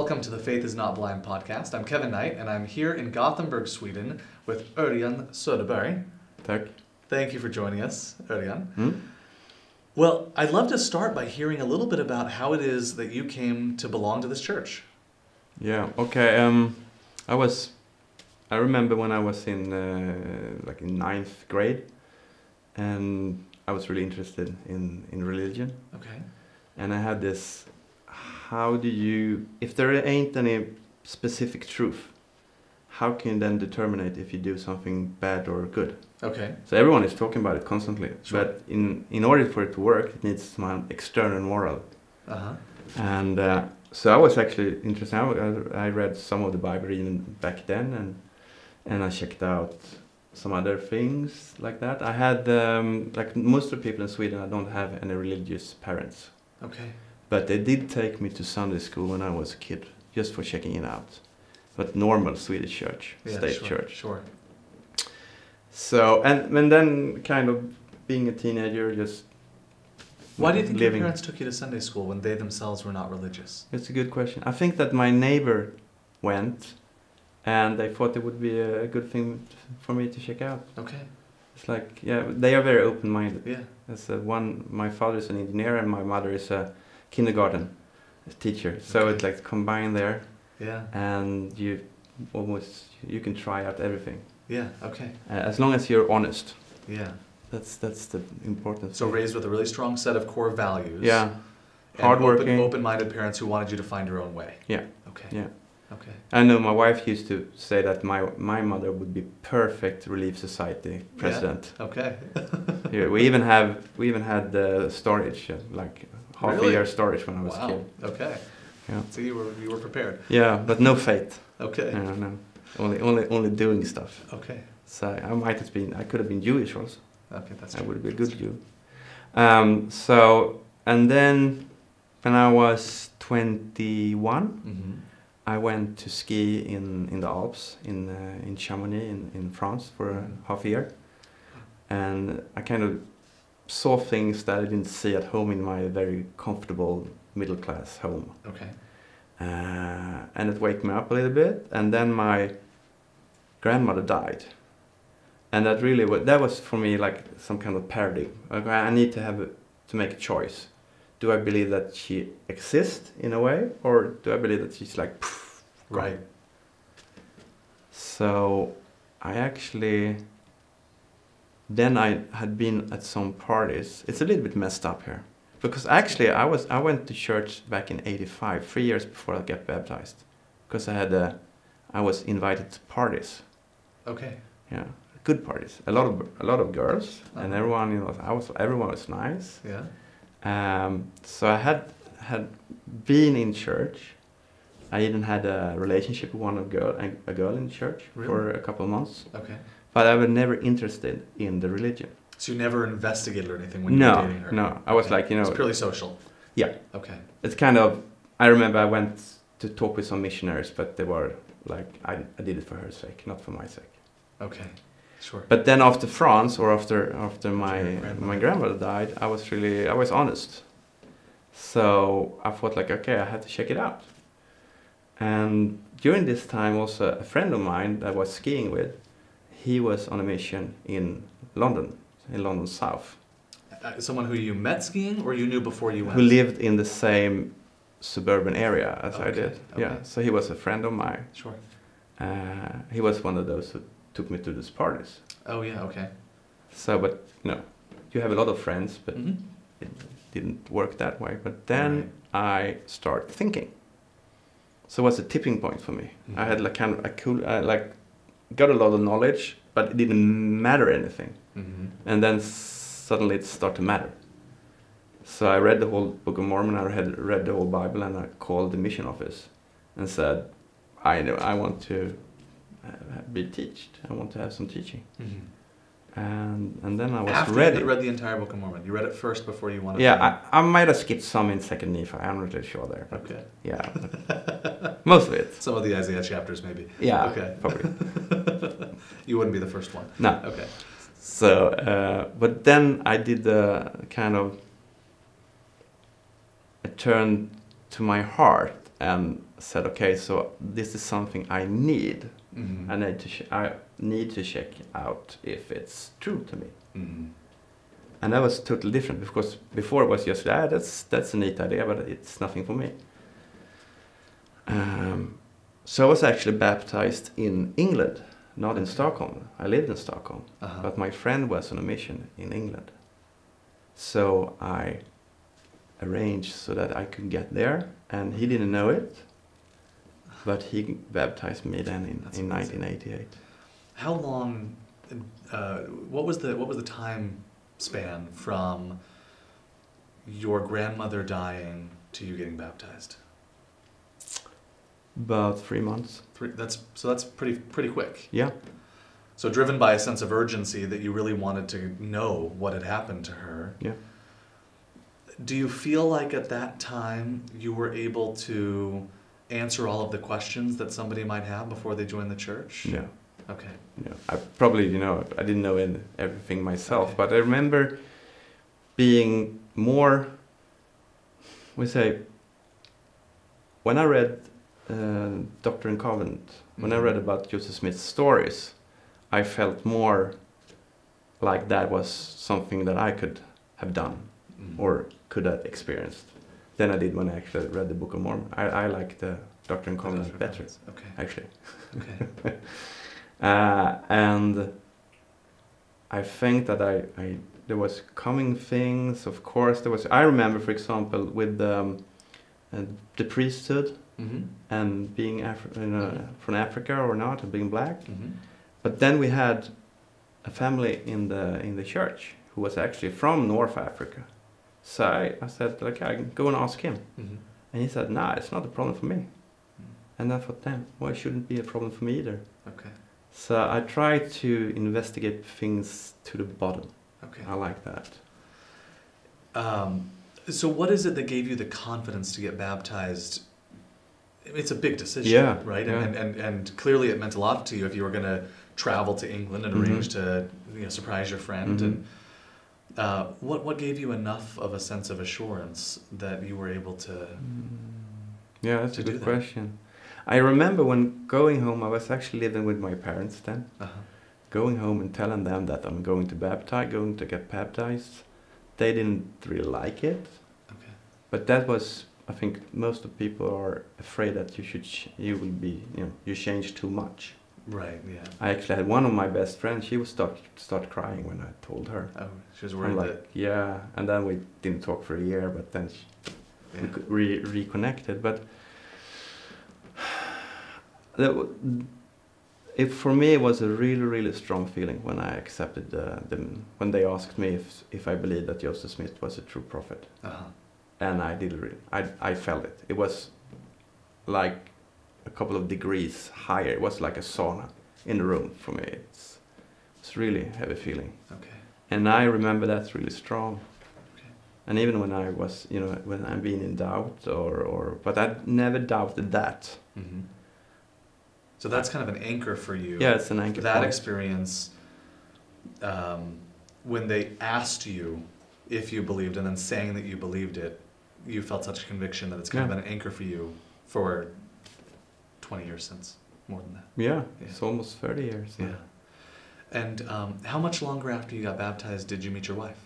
welcome to the Faith is Not Blind podcast. I'm Kevin Knight, and I'm here in Gothenburg, Sweden, with Örjan Söderberg. Tack. Thank you for joining us, Örjan. Hmm? Well, I'd love to start by hearing a little bit about how it is that you came to belong to this church. Yeah. Okay. Um, I was. I remember when I was in uh, like in ninth grade, and I was really interested in in religion, Okay. and I had this. How do you, if there ain't any specific truth, how can you then determine it if you do something bad or good? Okay. So everyone is talking about it constantly, Sure. but in in order for it to work, it needs some external moral. Uh huh. And uh, so I was actually interested. I, I read some of the Bible even back then, and and I checked out some other things like that. I had um, like most of the people in Sweden. I don't have any religious parents, Okay. But they did take me to Sunday school when I was a kid, just for checking it out. But normal Swedish church, Yeah, state sure, church. Sure. So and and then kind of being a teenager, just Why do you think living. your parents took you to Sunday school when they themselves were not religious? It's a good question. I think that my neighbor went, and they thought it would be a good thing for me to check out. Okay. It's like, yeah, they are very open-minded. Yeah. As a one, my father is an engineer, and my mother is a kindergarten teacher. So Okay. it's like combined there, Yeah. and you almost you can try out everything Yeah. Okay. uh, as long as you're honest. Yeah. That's that's the important. So thing. raised with a really strong set of core values. Yeah, hardworking. Open, open-minded parents who wanted you to find your own way. Yeah. Okay. yeah. Okay. I know my wife used to say that my my mother would be perfect Relief Society president. Okay. Yeah, we even have we even had the storage uh, like half Really? a year storage when I was a wow. kid. Okay. Yeah. So you were you were prepared. Yeah, but no faith. Okay. No, no. Only only only doing stuff. Okay. So I might have been I could have been Jewish also. Okay. That's I true. would be a good Jew. Um, so and then when I was 21, Mm-hmm. I went to ski in, in the Alps in uh, in Chamonix in, in France for a Mhm. half year, and I kind of saw things that I didn't see at home in my very comfortable middle class home, Okay. uh, and it waked me up a little bit. And then my grandmother died, and that really was, that was for me like some kind of paradigm. Like, I need to have a, to make a choice. Do I believe that she exists in a way, or do I believe that she's like? poof. Right. So I actually then I had been at some parties. It's a little bit messed up here because actually I was I went to church back in '85, three years before I got baptized, because I had a I was invited to parties. Okay. Yeah, good parties. A lot of a lot of girls and Uh-huh. everyone. You know, I was everyone was nice. Yeah. Um, so I had had been in church. I even had a relationship with one of girl a girl in church for a couple of months. Okay. But I was never interested in the religion. So you never investigated or anything when you were No, dating her. no. I was Okay. like, you know. It's purely social. Yeah. Okay. it's kind of. I remember I went to talk with some missionaries, but they were like, I, I did it for her sake, not for my sake. Okay. Sure. But then after France or after after my grandmother. my grandmother died, I was really I was honest. So I thought like okay, I had to check it out. And during this time, also a friend of mine that I was skiing with, he was on a mission in London, in London South, Uh, someone who you met skiing or you knew before you went? who lived in the same suburban area as I Okay, did. Yeah, so he was a friend of mine. Sure. Uh, he was one of those who took me to these parties. Oh yeah. Okay. So, but no, you have a lot of friends, but Mhm. it didn't work that way. But then I start thinking. So it was a tipping point for me. I had like kind of a cool, I like got a lot of knowledge, but it didn't matter anything. Mm-hmm. And then suddenly it started to matter. So I read the whole Book of Mormon. I had read the whole Bible, and I called the mission office and said, "I know I want to uh, be taught. I want to have some teaching." Mm-hmm. And and then I was After ready. you read the entire Book of Mormon, you read it first before you wanted. Yeah, to... I, I might have skipped some in Second Nephi. I'm not really sure there. Okay. yeah, but most of it. Some of the Isaiah chapters, maybe. Yeah, Okay. probably. You wouldn't be the first one. No. Okay. So, uh, but then I did the kind of a turn to my heart and said, okay, so this is something I need. Mhm. I need to ch- I need to check out if it's true to me. Mhm. And that was totally different because before it was just ah, that's that's a neat idea, but it's nothing for me. Um, so I was actually baptized in England, not in Stockholm. I lived in Stockholm, Uh-huh. but my friend was on a mission in England. So I arranged so that I could get there, and he didn't know it, but he baptized me then in, in 1988. How long? Uh, what was the what was the time span from your grandmother dying to you getting baptized? About three months. Three, that's so that's pretty pretty quick. Yeah. So driven by a sense of urgency that you really wanted to know what had happened to her. Yeah. Do you feel like at that time you were able to answer all of the questions that somebody might have before they join the church? No. Okay. No. I probably, you know, I didn't know in- everything myself, Okay. but I remember being more, we say, when I read uh, Doctrine and Covenant, when I Mhm. read about Joseph Smith's stories, I felt more like that was something that I could have done Mm. or could have experienced than I did when I actually read the Book of Mormon. I, I like the Doctrine and Covenant better, Okay. actually. Okay. Uh, and I think that I, I there was coming things. Of course, there was. I remember, for example, with um, uh, the priesthood Mm-hmm. and being Afri- you know, from Africa or not, and being black. Mm-hmm. But then we had a family in the in the church who was actually from North Africa. So I, I said, like, I can go and ask him. Mm-hmm. And he said, nah, it's not a problem for me. Mm. And I thought, damn, why shouldn't it be a problem for me either? Okay. So I try to investigate things to the bottom. Okay. I like that. Um, so what is it that gave you the confidence to get baptized? It's a big decision, Yeah, right? yeah. And, and and clearly it meant a lot to you if you were going to travel to England and arrange to you know, surprise your friend. Mhm. And uh, what what gave you enough of a sense of assurance that you were able to? Yeah, that's To a good that. question. I remember when going home, I was actually living with my parents then. Uh-huh. Going home and telling them that I'm going to baptize, going to get baptized. They didn't really like it, Okay. but that was, I think, most of people are afraid that you should, ch- you will be, you know, you change too much. Right. Yeah. I actually had one of my best friends. She would start start crying when I told her. Oh, she was I'm worried like, yeah, and then we didn't talk for a year, but then she, that. we re- reconnected. But that, it for me it was a really really strong feeling when I accepted the, the when they asked me if if I believed that Joseph Smith was a true prophet, Uh-huh. and I did really I I felt it. It was like a couple of degrees higher. It was like a sauna in the room for me. It's it's really heavy feeling. Okay. And I remember that's really strong. Okay. And even when I was, you know, when I'm being in doubt or, or but I never doubted that. hmm So that's kind of an anchor for you. Yeah, it's an anchor that point. experience um, when they asked you if you believed and then saying that you believed it you felt such conviction that it's kind of Yeah. been an anchor for you for 20 years since more than that Yeah, Yeah. it's almost 30 years. now. and um, how much longer after you got baptized did you meet your wife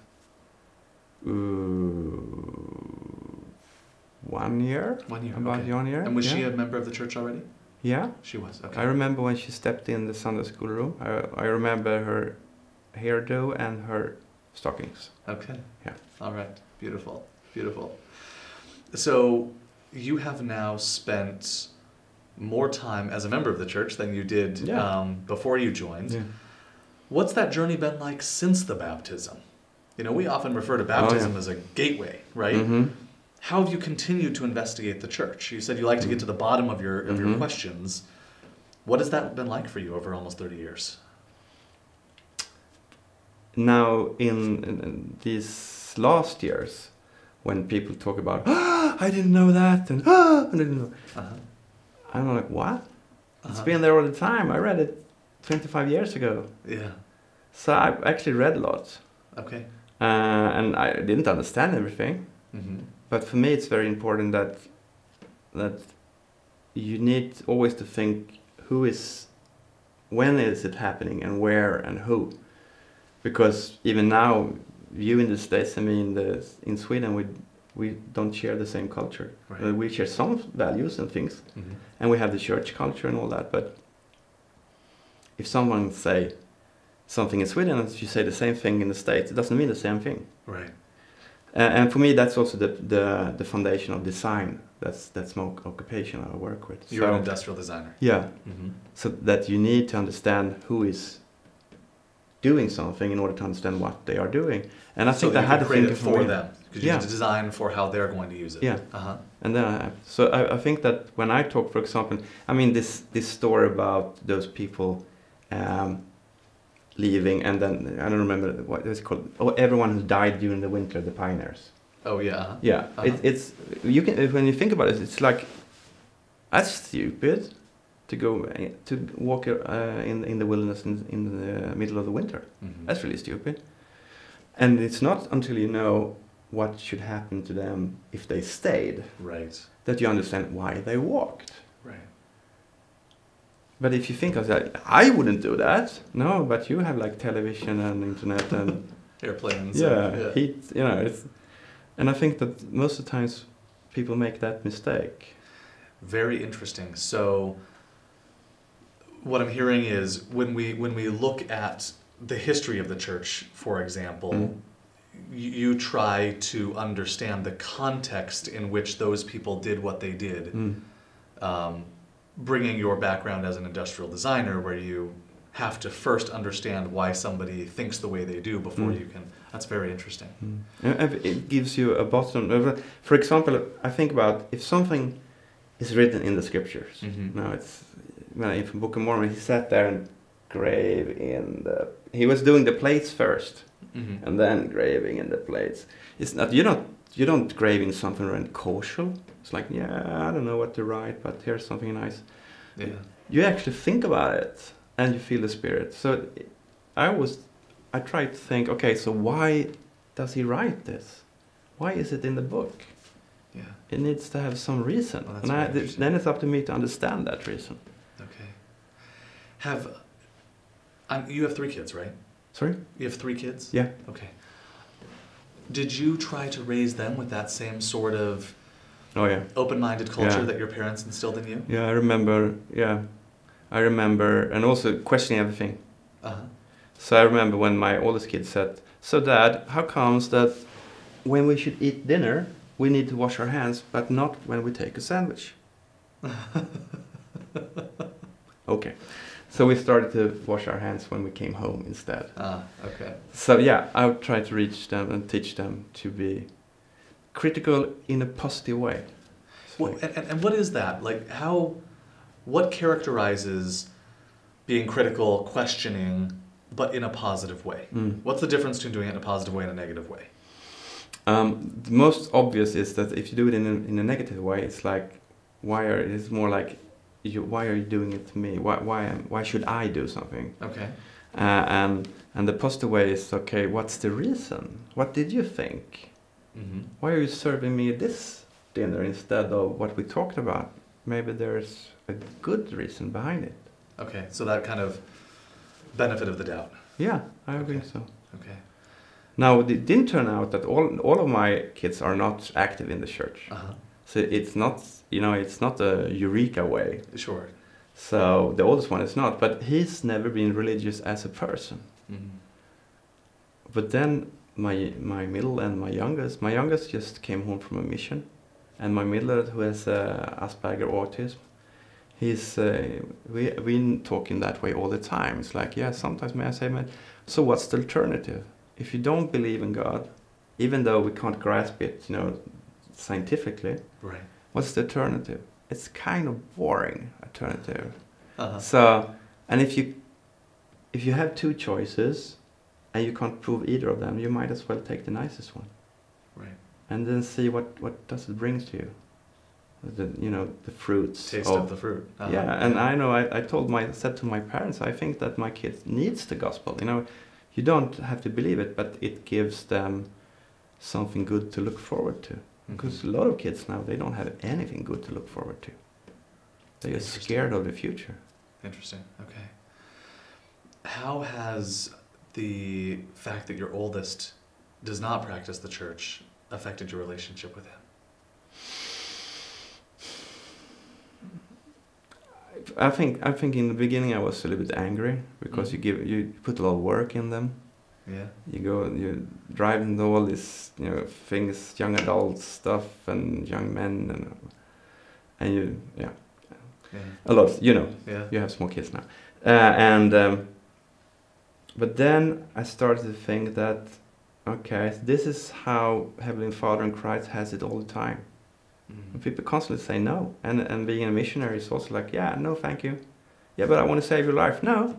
Ooh, one year? one year About okay. one year? and was she a member of the church already Yeah. she was okay I remember when she stepped in the Sunday school room. I, I remember her hairdo and her stockings. Okay. Yeah. All right. Beautiful. Beautiful. So you have now spent more time as a member of the church than you did Yeah. um, before you joined. Yeah. What's that journey been like since the baptism? You know, we often refer to baptism Oh, yeah. as a gateway, right? Mhm. How have you continued to investigate the church? You said you like to get to the bottom of your of your Mhm. questions. What has that been like for you over almost thirty years? now in, in, these last years when people talk about ah, I didn't know that and ah, I didn't know Uh-huh. I'm like what It's Uh-huh. been there all the time I read it 25 years ago Yeah. so I've actually read a lot Okay. uh, and I didn't understand everything Mm-hmm. But for me it's very important that that you need always to think who is, when is it happening, and where and who, because even now, you in the states, I mean, the, in Sweden, we we don't share the same culture. Right. Uh, we share some values and things, Mhm. and we have the church culture and all that. But if someone say something in Sweden and you say the same thing in the States, it doesn't mean the same thing. Right. Uh, and for me, that's also the, the the foundation of design. That's that's my occupation I work with. You're an industrial designer. yeah, Mm-hmm. so that you need to understand who is doing something in order to understand what they are doing. And I so think you I had to create think it for me. them because you Yeah. have to design for how they're going to use it. Yeah. Uh huh. And then I, so I, I think that when I talk, for example, I mean this this story about those people um, leaving, and then I don't remember what it was called. Oh, everyone who died during the winter, the pioneers. Oh yeah. Uh-huh. Yeah, Uh-huh. it, it's you can when you think about it, it's like that's stupid to go uh, to walk uh, in in the wilderness in, in the middle of the winter. Mhm. That's really stupid. And it's not until you know what should happen to them if they stayed Right. that you understand why they walked. Right. But if you think of that, I wouldn't do that. No, but you have like television and internet and Airplanes. yeah, and- yeah. heat. You know, it's, and I think that most of the times people make that mistake. Very interesting. So what I'm hearing is when we when we look at the history of the church, for example, Mm. you, you try to understand the context in which those people did what they did. Mm. Um, bringing your background as an industrial designer, where you have to first understand why somebody thinks the way they do before Mm. you can. That's very interesting. Mm. It gives you a bottom. uh, For example, I think about if something is written in the scriptures. Mhm. No, it's well, in the Book of Mormon. He sat there and grave in the. He was doing the plates first, Mm-hmm. and then graving in the plates. It's not you don't you don't grave in something around kosher. It's like yeah, I don't know what to write, but here's something nice. Yeah. You actually think about it, and you feel the spirit. So I was, I tried to think. Okay, so why does he write this? Why is it in the book? Yeah. It needs to have some reason, Well, and I, th- then it's up to me to understand that reason. Okay. Have um, you have three kids, right? Sorry? You have three kids. Yeah. Okay. Did you try to raise them with that same sort of Oh yeah. open-minded culture Yeah. that your parents instilled in you? Yeah, I remember. Yeah, I remember, and also questioning everything. Uh-huh. So I remember when my oldest kid said, "So, Dad, how comes that when we should eat dinner, we need to wash our hands, but not when we take a sandwich?" okay, so we started to wash our hands when we came home instead. Ah, okay. So yeah, I would try to reach them and teach them to be critical in a positive way. So- Well, and, and, what is that? Like, how, what characterizes being critical, questioning, but in a positive way? Mm. What's the difference between doing it in a positive way and a negative way? Um, the most obvious is that if you do it in a, in a negative way, it's like, why are it's more like, you, why are you doing it to me? Why why am, why should I do something? Okay. Uh, and and the positive way is okay. What's the reason? What did you think? Mm-hmm. Why are you serving me this dinner instead of what we talked about? Maybe there's a good reason behind it. Okay, so that kind of benefit of the doubt. Yeah, I Okay. think so. Okay. Now it didn't turn out that all all of my kids are not active in the church. Uh-huh. So it's not, you know, it's not a eureka way. Sure. So the oldest one is not, but he's never been religious as a person. Mm-hmm. But then my my middle and my youngest, my youngest just came home from a mission, and my middle who has uh, Asperger autism, he's uh, we we talk in that way all the time. It's like yeah, sometimes may I say, man, so what's the alternative? If you don't believe in God, even though we can't grasp it, you know, scientifically, Right. what's the alternative? It's kind of boring alternative. Uh-huh. So, and if you if you have two choices and you can't prove either of them, you might as well take the nicest one Right. and then see what what does it bring to you. The you know the fruits Taste of the fruit. Uh-huh. yeah, and I know I, I told my said to my parents I think that my kids needs the gospel. You know, you don't have to believe it, but it gives them something good to look forward to. Because a lot of kids now they don't have anything good to look forward to. They're scared of the future. Interesting. Okay. How has the fact that your oldest does not practice the church affected your relationship with him? I think I think in the beginning I was a little bit angry because Mm. you give you put a lot of work in them. Yeah. You go you drive into all these you know things, young adult stuff and young men and and you yeah Yeah. a lot you know Yeah. you have small kids now uh, and um, but then I started to think that okay this is how Heavenly Father in Christ has it all the time. Mhm. People constantly say no. And and being a missionary is also like, yeah, no, thank you. Yeah, but I want to save your life. No,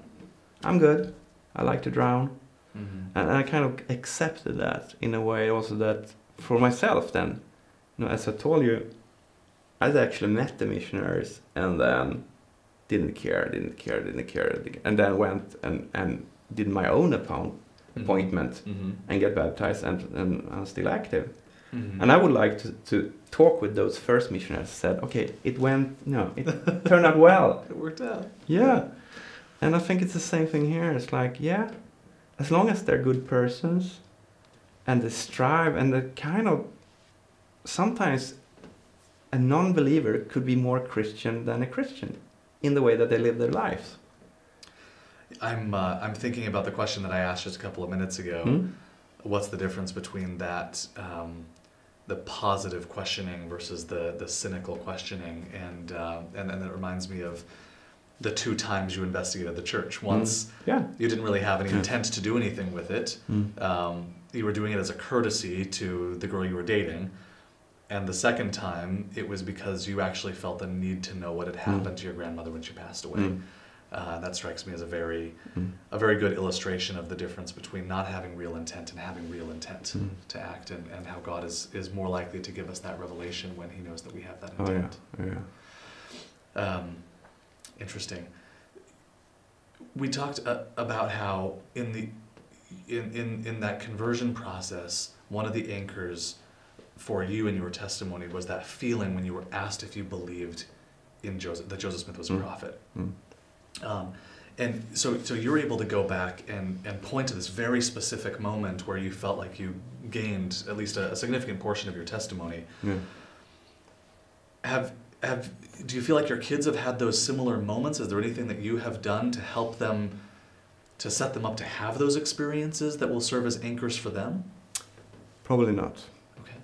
I'm good. I like to drown. Mhm. And I kind of accepted that in a way also that for myself then, you know, as I told you, I actually met the missionaries and then didn't care, didn't care, didn't care, and then went and, and did my own appoint, Mhm. appointment Mhm. and get baptized and, and I'm still active. Mhm. And I would like to, to talk with those first missionaries. Said, okay, it went, no, it turned out well. It worked out. Yeah, and I think it's the same thing here. It's like, yeah, as long as they're good persons, and they strive, and they kind of, sometimes, a non-believer could be more Christian than a Christian, in the way that they live their lives. I'm uh, I'm thinking about the question that I asked just a couple of minutes ago. Hmm? What's the difference between that, um, the positive questioning versus the the cynical questioning? And uh, and and it reminds me of the two times you investigated the church. Once Yeah. you didn't really have any intent to do anything with it. Hmm. Um, you were doing it as a courtesy to the girl you were dating. And the second time, it was because you actually felt the need to know what had happened to your grandmother when she passed away. Uh, that strikes me as a very, Hmm. a very good illustration of the difference between not having real intent and having real intent Hmm. to act, and, and how God is, is more likely to give us that revelation when He knows that we have that Oh yeah, intent. oh, yeah. Um, interesting. We talked uh, about how in the in, in in that conversion process, one of the anchors for you in your testimony was that feeling when you were asked if you believed in Joseph that Joseph Smith was a Mm. prophet. Mm. Um, and so, so you're able to go back and, and point to this very specific moment where you felt like you gained at least a, a significant portion of your testimony. yeah. Have have do you feel like your kids have had those similar moments? Is there anything that you have done to help them to set them up to have those experiences that will serve as anchors for them? Probably not. Okay.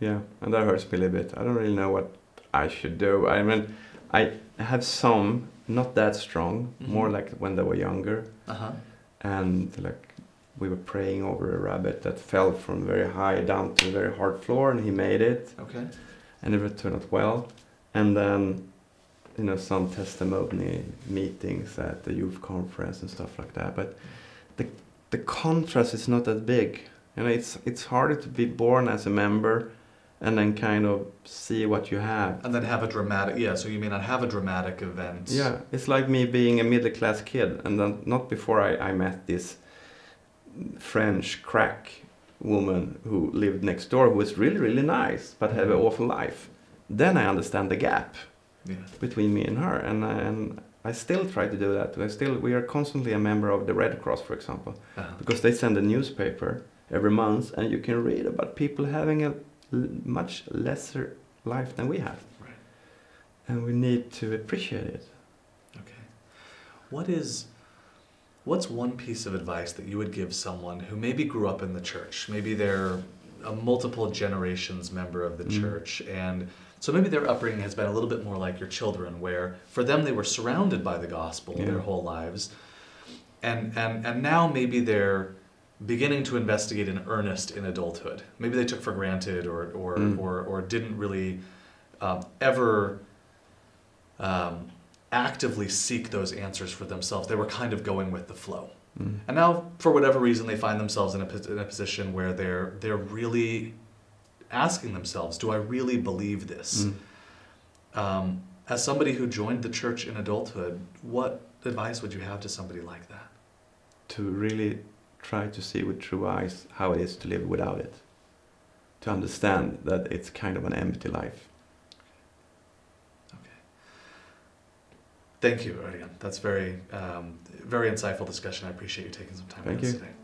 Yeah, and that hurts me a little bit. I don't really know what I should do. I mean, I have some, not that strong, more Mhm. like when they were younger, Uh-huh. and like we were praying over a rabbit that fell from very high down to a very hard floor, and he made it, Okay. and it turned out well. And then, you know, some testimony meetings at the youth conference and stuff like that. But the the contrast is not that big. You know, it's it's harder to be born as a member, and then kind of see what you have. And then have a dramatic yeah, so you may not have a dramatic event. Yeah, it's like me being a middle class kid, and then not before I, I met this French crack woman who lived next door, who was really really nice, but had an awful life. Then I understand the gap Yeah. between me and her, and I, and I still try to do that. I still we are constantly a member of the Red Cross, for example, Uh-huh. because they send a newspaper every month, and you can read about people having a much lesser life than we have, Right. and we need to appreciate it. Okay. What is what's one piece of advice that you would give someone who maybe grew up in the church? Maybe they're a multiple generations member of the Mm. church and so maybe their upbringing has been a little bit more like your children where for them they were surrounded by the gospel Yeah. their whole lives. And and and now maybe they're beginning to investigate in earnest in adulthood. Maybe they took for granted or or Mm. or, or didn't really um, ever um, actively seek those answers for themselves. They were kind of going with the flow. Mm. And now, for whatever reason, they find themselves in a, in a position where they're they're really asking themselves, "Do I really believe this?" Mm. Um, as somebody who joined the church in adulthood, what advice would you have to somebody like that? To really try to see with true eyes how it is to live without it. To understand that it's kind of an empty life. Okay. Thank you, Örjan. That's very, um, very insightful discussion. I appreciate you taking some time Thank with us you. today.